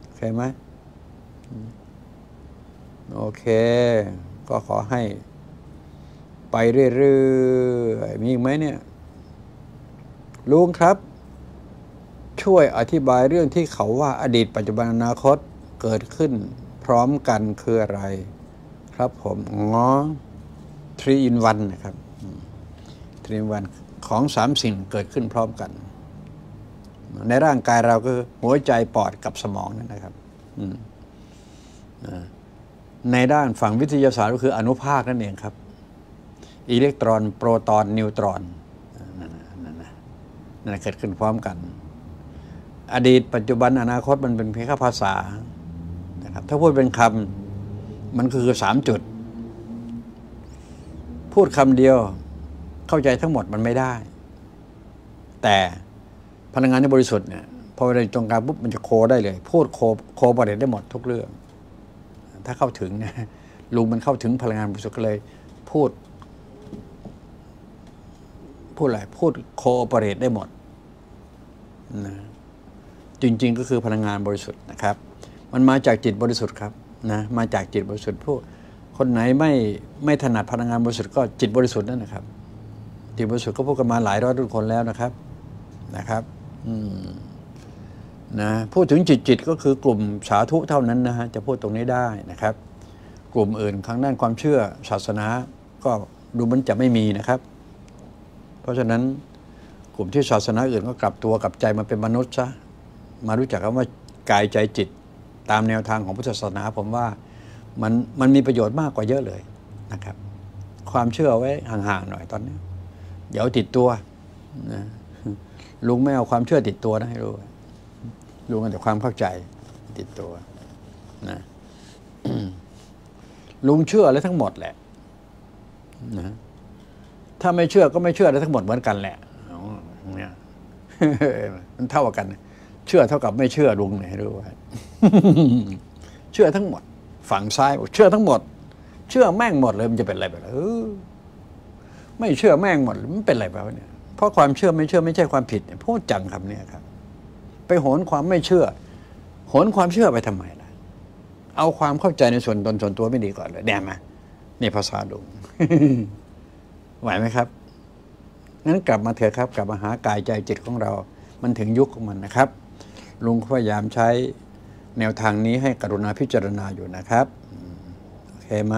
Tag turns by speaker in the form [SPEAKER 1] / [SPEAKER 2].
[SPEAKER 1] โอเคไหมโอเค ก็ขอให้ ไปเรื่อยๆมีอีกไหมเนี่ยลุงครับ ช่วยอธิบายเรื่องที่เขาว่าอดีตปัจจุบันอนาคตเกิดขึ้น พร้อมกันคืออะไร ครับผมอ๋อ three in one นะครับ three in one ของสามสิ่งเกิดขึ้นพร้อมกัน ในร่างกายเราก็หัวใจปอดกับสมองนั่นนะครับในด้านฝั่งวิทยาศาสตร์ก็คืออนุภาคนั่นเองครับ อิเล็กตรอนโปรตอนนิวตรอนนั่นนะนั่นนะเกิดขึ้นพร้อมกัน อดีตปัจจุบันอนาคตมันเป็นเพียงแค่ภาษานะครับถ้าพูดเป็นคำมันคือสามจุด พูดคำเดียวเข้าใจทั้งหมดมันไม่ได้ แต่ พลังงานที่บริสุทธิ์เนี่ยพอเวลาอยู่ตรงกลางปุ๊บมันจะโคได้เลย พูดโคโคบริเได้หมดทุกเรื่อง ถ้าเข้าถึงนี่ยลุงมันเข้าถึงพลังงานบริสุทธิ์ก็เลย พูด พูดอะไรพูดโคโอเปเรตได้หมดนะจริง ๆ ก็คือพลังงานบริสุทธิ์นะครับ มันมาจากจิตบริสุทธิ์ครับนะมาจากจิตบริสุทธิ์ผู้คนไหนไม่ไม่ถนัดพลังงานบริสุทธิ์ก็จิตบริสุทธิ์นั่นนะครับจิตบริสุทธิ์ก็พูดกันมาหลายร้อยรุ่นคนแล้วนะครับนะครับ นะพูดถึงจิตจิตก็คือกลุ่มสาธุเท่านั้นนะฮะจะพูดตรงนี้ได้นะครับ กลุ่มอื่นทางด้านความเชื่อศาสนาก็ดูมันจะไม่มีนะครับ เพราะฉะนั้นกลุ่มที่ศาสนาอื่นก็กลับตัวกลับใจมาเป็นมนุษย์ซะมารู้จักคำว่ากายใจจิตตามแนวทางของพุทธศาสนา ผมว่ามันมันมีประโยชน์มากกว่าเยอะเลยนะครับ ความเชื่อไว้ห่างๆหน่อยตอนนี้ เดี๋ยวติดตัวนะ ลุงไม่เอาความเชื่อติดตัวนะให้รู้ลุงเอาแต่ความเข้าใจติดตัวนะลุงเชื่ออะไรทั้งหมดแหละนะถ้าไม่เชื่อก็ไม่เชื่ออะไรทั้งหมดเหมือนกันแหละเนี่ยมันเท่ากัน เชื่อเท่ากับไม่เชื่อลุงเนี่ยให้รู้ไว้เชื่อทั้งหมด ฝั่งซ้ายบอกเชื่อทั้งหมด เชื่อแม่งหมดเลยมันจะเป็นอะไรไปล่ะไม่เชื่อแม่งหมดมันเป็นอะไรไปวะเนี่ย ราะความเชื่อไม่เชื่อไม่ใช่ความผิดพูดจังคำนี้ครับ ไปโหนความไม่เชื่อ โหนความเชื่อไปทำไมล่ะ เอาความเข้าใจในส่วนตนส่วนตัวไม่ดีก่อนเลยแดมมานี่ภาษาลุงไหวไหมครับงั้นกลับมาเถอะครับ กลับมาหากายใจจิตของเรา มันถึงยุคของมันนะครับ ลุงพยายามใช้แนวทางนี้ให้กรุณาพิจารณาอยู่นะครับ โอเคไหม